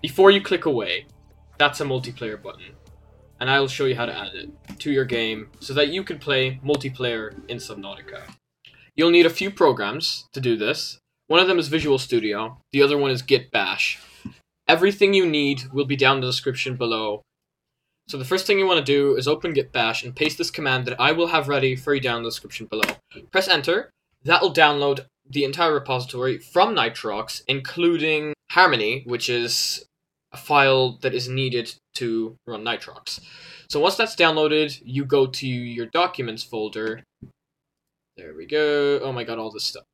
before you click away, that's a multiplayer button. And I'll show you how to add it to your game so that you can play multiplayer in Subnautica. You'll need a few programs to do this. One of them is Visual Studio, the other one is Git Bash. Everything you need will be down in the description below. So the first thing you want to do is open Git Bash and paste this command that I will have ready for you down in the description below. Press enter. That'll download the entire repository from Nitrox, including Harmony, which is a file that is needed to run Nitrox. So once that's downloaded, you go to your documents folder. There we go. Oh my god, all this stuff.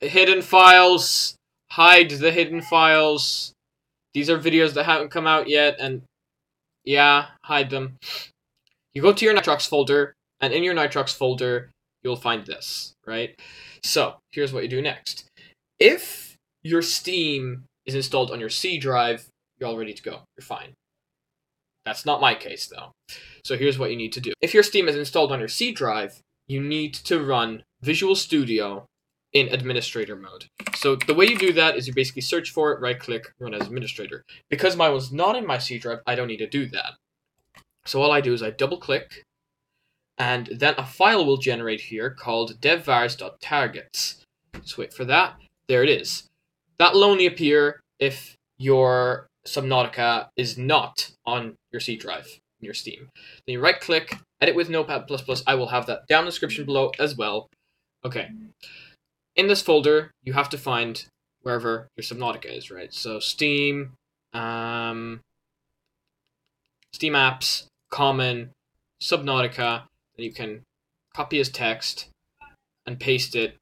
Hidden files. Hide the hidden files. These are videos that haven't come out yet, and yeah, hide them. You go to your Nitrox folder, and in your Nitrox folder, you'll find this, right? So, here's what you do next. If your Steam is installed on your C drive, you're all ready to go. You're fine. That's not my case, though. So here's what you need to do. If your Steam is installed on your C drive, you need to run Visual Studio in administrator mode. So the way you do that is you basically search for it, right click, run as administrator. Because mine was not in my C drive, I don't need to do that. So all I do is I double click, and then a file will generate here called devvars.targets. Just wait for that. There it is. That will only appear if your Subnautica is not on your C drive in your Steam. Then you right click, edit with Notepad++. I will have that down in the description below as well. Okay. In this folder, you have to find wherever your Subnautica is, right? So Steam, um, Steam apps, common, Subnautica, then you can copy as text and paste it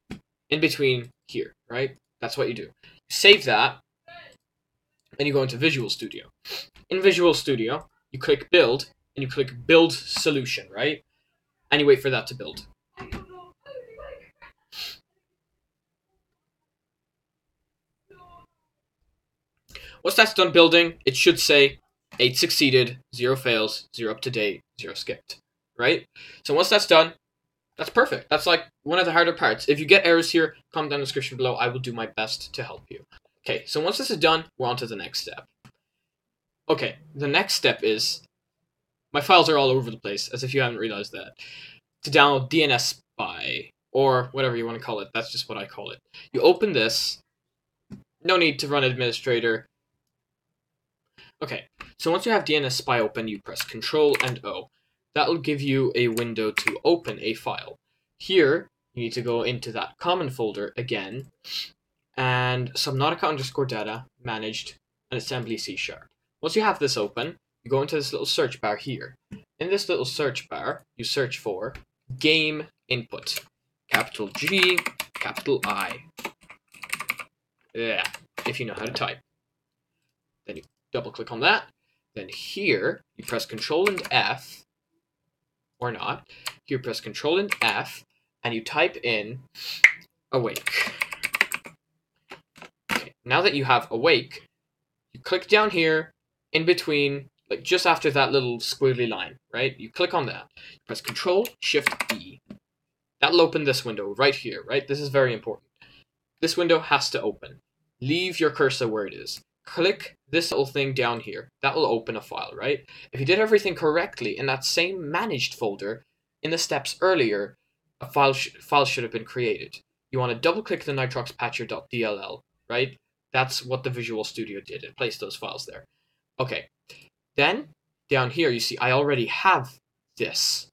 in between here, right? That's what you do. Save that, and you go into Visual Studio. In Visual Studio, you click Build, and you click Build Solution, right? And you wait for that to build. Once that's done building, it should say 8 succeeded, 0 fails, 0 up to date, 0 skipped, right? So once that's done, that's perfect. That's like one of the harder parts. If you get errors here, comment down in the description below. I will do my best to help you. Okay, so once this is done, we're on to the next step. Okay, the next step is my files are all over the place, as if you haven't realized that. To download DNS Spy, or whatever you want to call it, that's just what I call it. You open this, no need to run administrator. Okay, so once you have DNS Spy open, you press Control and O. That'll give you a window to open a file. Here, you need to go into that common folder again, and Subnautica underscore data managed an assembly C sharp. Once you have this open, you go into this little search bar here. In this little search bar, you search for game input. Capital G, capital I. Yeah, if you know how to type. Then you double click on that. Then here, you press Control and F, or not. You press Control and F, and you type in awake. Okay, now that you have awake, you click down here in between, like just after that little squiggly line, right? You click on that. You press Control Shift E. That'll open this window right here, right? This is very important. This window has to open. Leave your cursor where it is. Click this little thing down here. That will open a file, right? If you did everything correctly in that same managed folder, in the steps earlier, a file, sh file should have been created. You want to double click the nitroxpatcher.dll, right? That's what the Visual Studio did. It placed those files there. Okay. Then, down here, you see I already have this.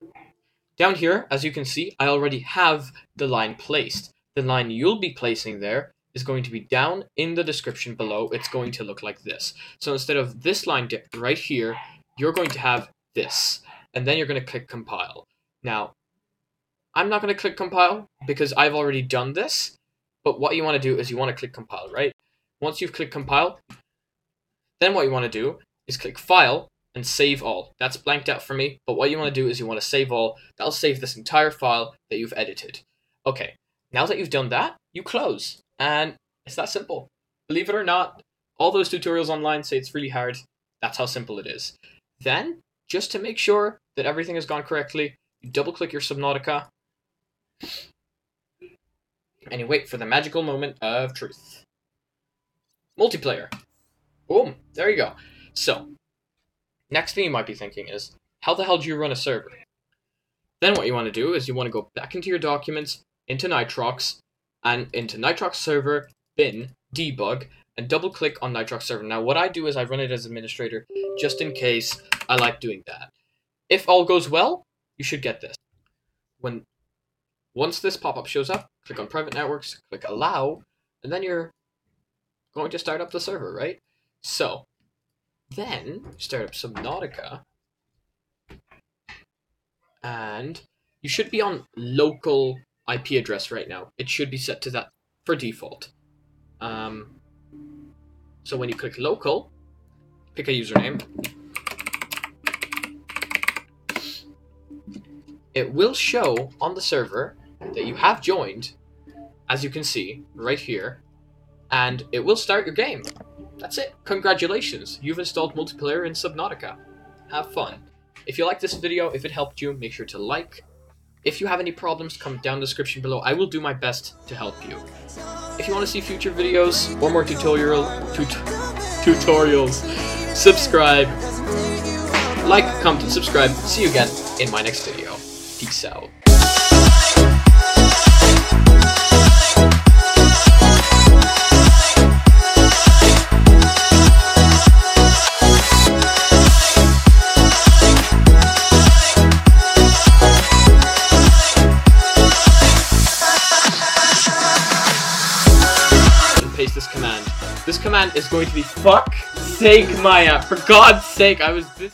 Down here, as you can see, I already have the line placed. The line you'll be placing there is going to be down in the description below. It's going to look like this. So instead of this line dip right here, you're going to have this. And then you're going to click compile. Now, I'm not going to click compile because I've already done this. But what you want to do is you want to click compile, right? Once you've clicked compile, then what you want to do is click file and save all. That's blanked out for me, but what you want to do is you want to save all. That'll save this entire file that you've edited. Okay, now that you've done that, you close. And it's that simple. Believe it or not, all those tutorials online say it's really hard. That's how simple it is. Then, just to make sure that everything has gone correctly, you double click your Subnautica and you wait for the magical moment of truth. Multiplayer. Boom. There you go. So, next thing you might be thinking is, how the hell do you run a server? Then what you want to do is you want to go back into your documents, into Nitrox, and into Nitrox server, bin, debug, and double click on Nitrox server. Now what I do is I run it as administrator, just in case I like doing that. If all goes well, you should get this. When once this pop-up shows up, click on private networks, click allow, and then you're going to start up the server, right? So, then start up Subnautica, and you should be on local IP address right now. It should be set to that for default. Um, so when you click local, pick a username. It will show on the server that you have joined, as you can see right here, and it will start your game. That's it. Congratulations, you've installed multiplayer in Subnautica. Have fun. If you like this video, if it helped you, make sure to like. If you have any problems, comment down the description below. I will do my best to help you. If you want to see future videos or more tutorial tut tutorials, subscribe. Like, comment, and subscribe. See you again in my next video. Peace out. Command. Is going to be fuck sake Maya. For God's sake, I was this